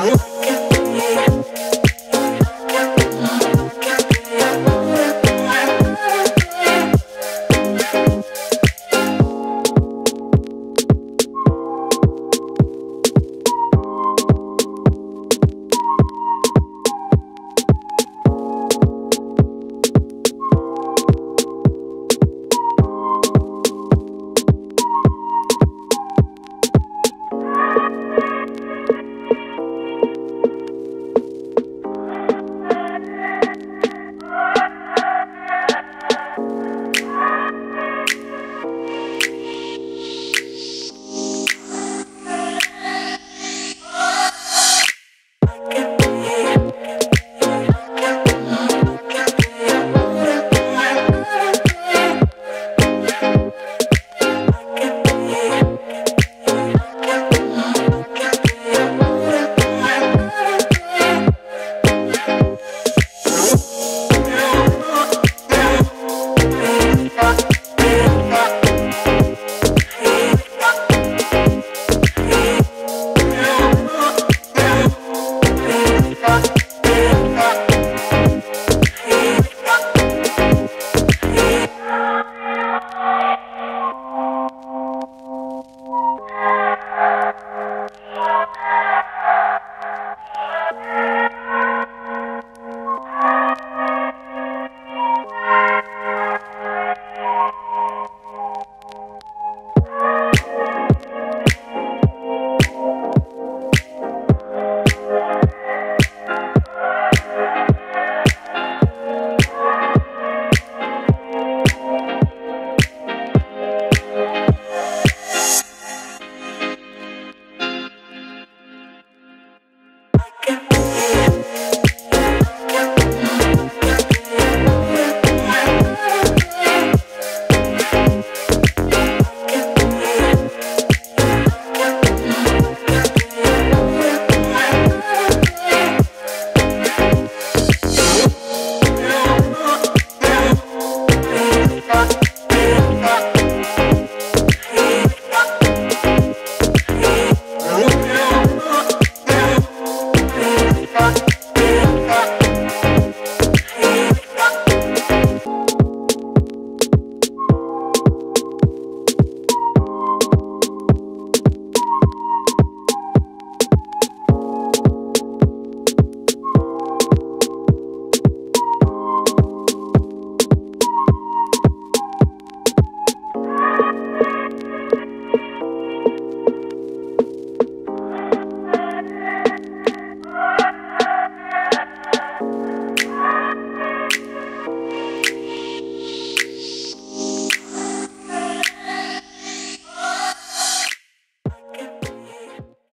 Huh?